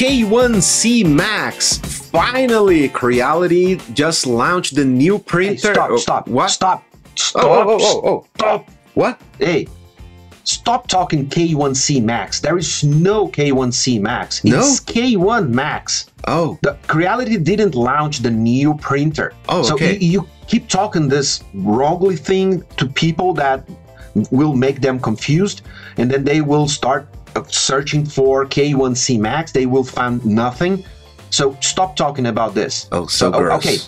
K1C Max. Finally, Creality just launched the new Hey, printer. stop, Oh, stop, What? stop, oh, stop, Oh, oh, oh, oh, oh. stop. What? Hey, stop talking K1C Max. There is no K1C Max. No? It's K1 Max. Oh, The Creality didn't launch the new printer. Oh, so okay. you, you keep talking this wrongly thing to people that will make them confused, and then they will start searching for K1C Max. They will find nothing. So stop talking about this. Oh, so oh, gross. Okay.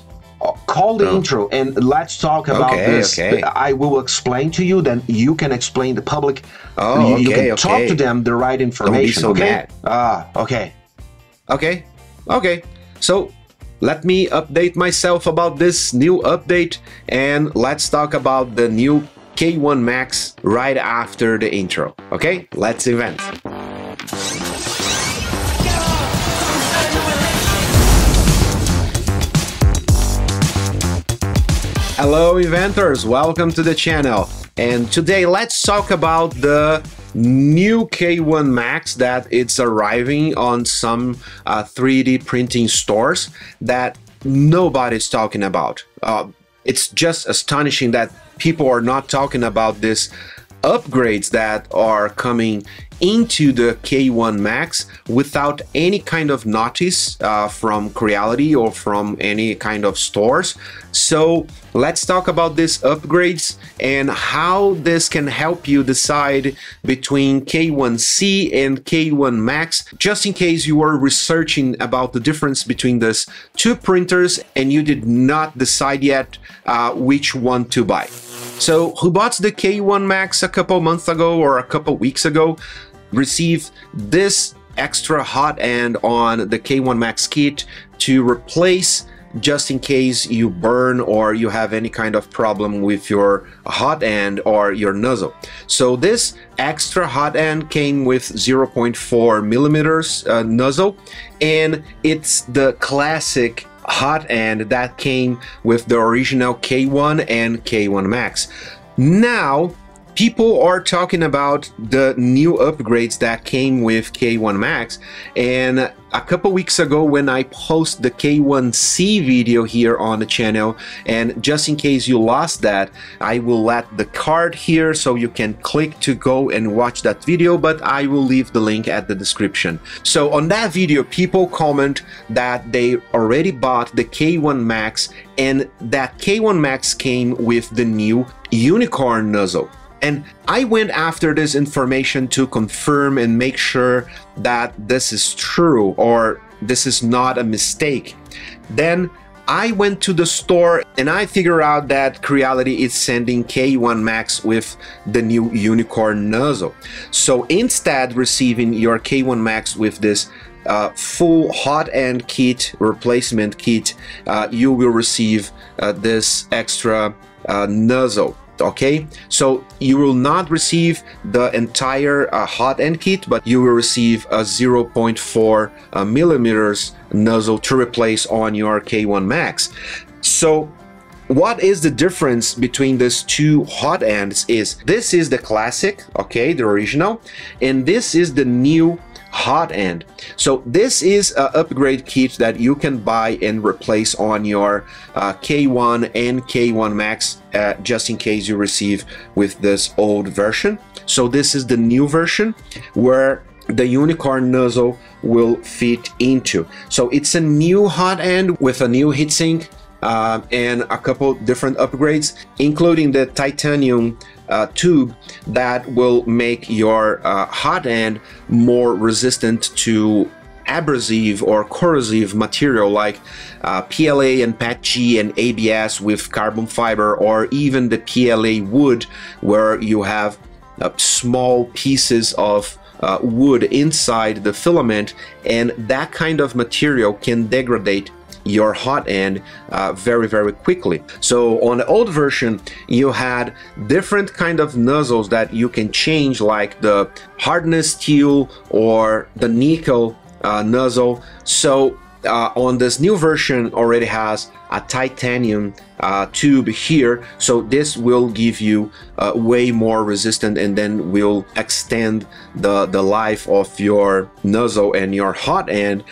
Uh, Call the Oh. intro and let's talk about Okay, this. okay. I will explain to you, then you can explain the public. Oh, you, you okay, can talk to them the right information. so okay? mad. Ah, okay. okay. Okay. So let me update myself about this new update and let's talk about the new K1 Max right after the intro. Okay? Let's event. Hello inventors, welcome to the channel. And today let's talk about the new K1 Max that it's arriving on some uh, 3D printing stores that nobody's talking about. Uh, it's just astonishing that people are not talking about this upgrades that are coming into the K1 Max without any kind of notice uh, from Creality or from any kind of stores. So let's talk about these upgrades and how this can help you decide between K1C and K1 Max, just in case you are researching about the difference between these two printers and you did not decide yet uh, which one to buy. So, who bought the K1 Max a couple months ago or a couple weeks ago received this extra hot end on the K1 Max kit to replace just in case you burn or you have any kind of problem with your hot end or your nozzle. So this extra hot end came with 0.4 millimeters uh, nozzle and it's the classic hot end that came with the original K1 and K1 Max. Now, people are talking about the new upgrades that came with K1 Max and a couple weeks ago when I post the K1C video here on the channel and just in case you lost that I will let the card here so you can click to go and watch that video but I will leave the link at the description. So on that video people comment that they already bought the K1 Max and that K1 Max came with the new unicorn nozzle. And I went after this information to confirm and make sure that this is true or this is not a mistake. Then I went to the store and I figured out that Creality is sending K1 Max with the new unicorn nozzle. So instead receiving your K1 Max with this uh, full hot end kit replacement kit, uh, you will receive uh, this extra uh, nozzle okay? So you will not receive the entire uh, hot end kit but you will receive a 0.4 uh, millimeters nozzle to replace on your k1 max. So what is the difference between these two hot ends is this is the classic okay the original and this is the new hot end. So this is an upgrade kit that you can buy and replace on your uh, k1 and k1 max uh, just in case you receive with this old version. So this is the new version where the unicorn nozzle will fit into. So it's a new hot end with a new heatsink uh, and a couple different upgrades, including the titanium uh, tube that will make your uh, hot end more resistant to abrasive or corrosive material like uh, PLA and PETG and ABS with carbon fiber or even the PLA wood where you have uh, small pieces of uh, wood inside the filament and that kind of material can degrade your hot end uh, very very quickly. So on the old version you had different kind of nozzles that you can change like the hardness steel or the nickel uh, nozzle. So uh, on this new version already has a titanium uh, tube here. So this will give you uh, way more resistant and then will extend the the life of your nozzle and your hot end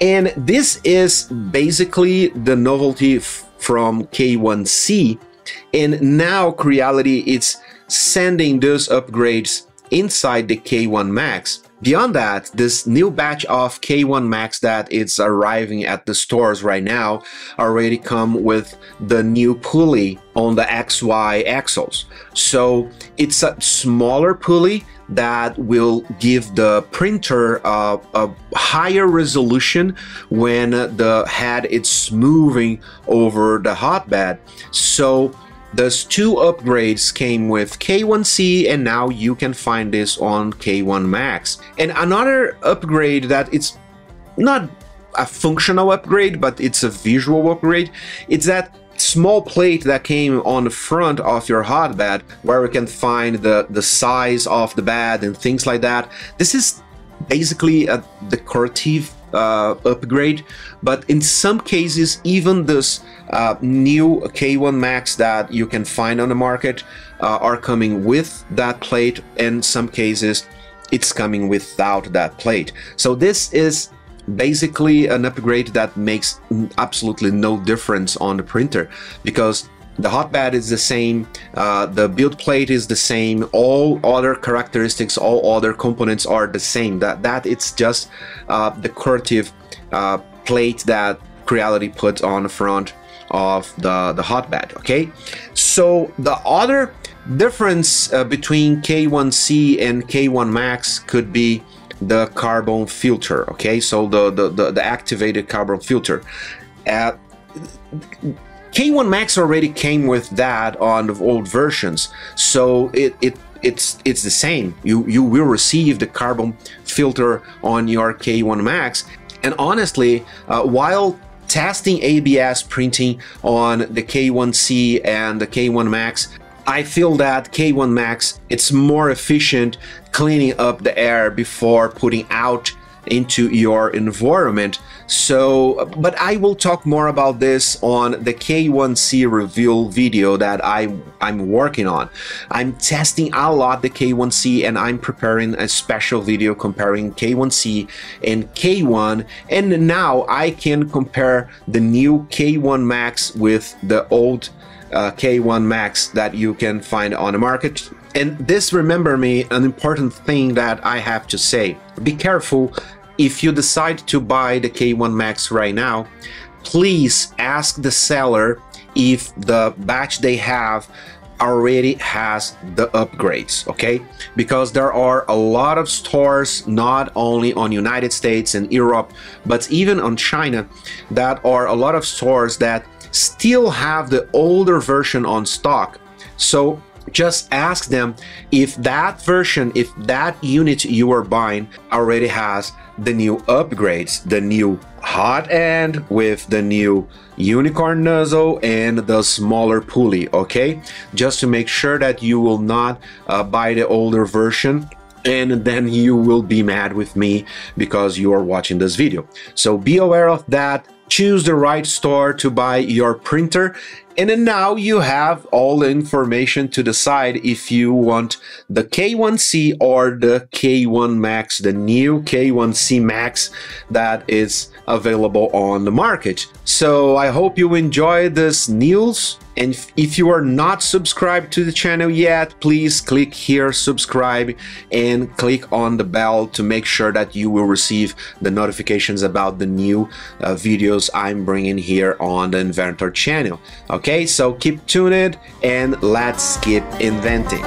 and this is basically the novelty from K1C and now Creality is sending those upgrades inside the K1 Max Beyond that, this new batch of K1 Max that is arriving at the stores right now already come with the new pulley on the XY axles. So it's a smaller pulley that will give the printer uh, a higher resolution when the head is moving over the hotbed. So those two upgrades came with K1C and now you can find this on K1 Max. And another upgrade that it's not a functional upgrade, but it's a visual upgrade, it's that small plate that came on the front of your hotbed where you can find the, the size of the bed and things like that. This is basically a decorative uh, upgrade, but in some cases, even this uh, new K1 Max that you can find on the market uh, are coming with that plate. In some cases, it's coming without that plate. So this is basically an upgrade that makes absolutely no difference on the printer because the hotbed is the same, uh, the build plate is the same, all other characteristics, all other components are the same. That that it's just uh, decorative uh, plate that Creality puts on the front of the, the hotbed, okay? So the other difference uh, between K1C and K1 Max could be the carbon filter, okay? So the, the, the, the activated carbon filter. Uh, K1 Max already came with that on the old versions, so it, it it's it's the same. You you will receive the carbon filter on your K1 Max, and honestly, uh, while testing ABS printing on the K1C and the K1 Max, I feel that K1 Max it's more efficient cleaning up the air before putting out into your environment. So, but I will talk more about this on the K1C reveal video that I, I'm working on. I'm testing a lot the K1C and I'm preparing a special video comparing K1C and K1 and now I can compare the new K1 Max with the old uh, K1 Max that you can find on the market and this remember me an important thing that I have to say. Be careful if you decide to buy the K1 Max right now, please ask the seller if the batch they have already has the upgrades okay? Because there are a lot of stores not only on united states and europe but even on china that are a lot of stores that still have the older version on stock. So just ask them if that version if that unit you are buying already has the new upgrades, the new hot end with the new unicorn nozzle and the smaller pulley, okay? Just to make sure that you will not uh, buy the older version and then you will be mad with me because you are watching this video. So be aware of that choose the right store to buy your printer and then now you have all the information to decide if you want the K1C or the K1 Max, the new K1C Max that is available on the market. So I hope you enjoyed this news and if you are not subscribed to the channel yet, please click here, subscribe, and click on the bell to make sure that you will receive the notifications about the new uh, videos I'm bringing here on the Inventor channel. Okay, so keep tuned and let's keep inventing.